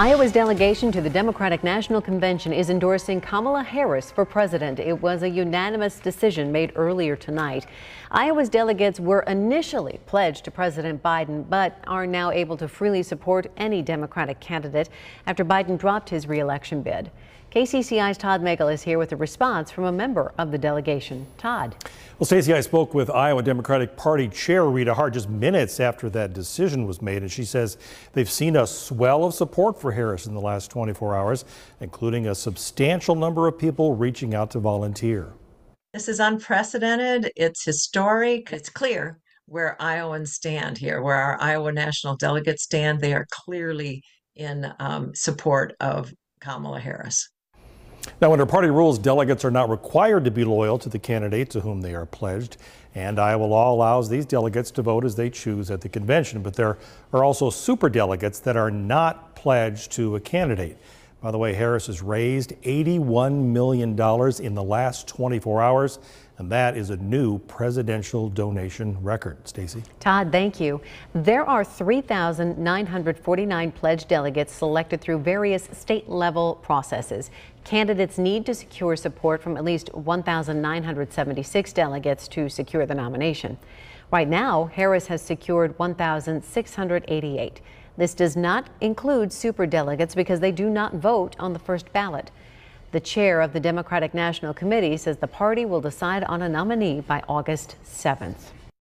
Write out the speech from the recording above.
Iowa's delegation to the Democratic National Convention is endorsing Kamala Harris for president. It was a unanimous decision made earlier tonight. Iowa's delegates were initially pledged to President Biden, but are now able to freely support any Democratic candidate after Biden dropped his reelection bid. KCCI's Todd Magel is here with a response from a member of the delegation. Todd. Well, Stacey, I spoke with Iowa Democratic Party Chair Rita Hart just minutes after that decision was made, and she says they've seen a swell of support for Harris in the last 24 hours, including a substantial number of people reaching out to volunteer. This is unprecedented. It's historic. It's clear where Iowans stand here, where our Iowa national delegates stand. They are clearly in um, support of Kamala Harris. Now, under party rules, delegates are not required to be loyal to the candidate to whom they are pledged, and Iowa law allows these delegates to vote as they choose at the convention. But there are also super delegates that are not pledged to a candidate. By the way, Harris has raised $81 million in the last 24 hours, and that is a new presidential donation record. Stacey. Todd, thank you. There are 3,949 pledged delegates selected through various state level processes. Candidates need to secure support from at least 1,976 delegates to secure the nomination. Right now, Harris has secured 1,688. This does not include superdelegates because they do not vote on the first ballot. The chair of the Democratic National Committee says the party will decide on a nominee by August 7th.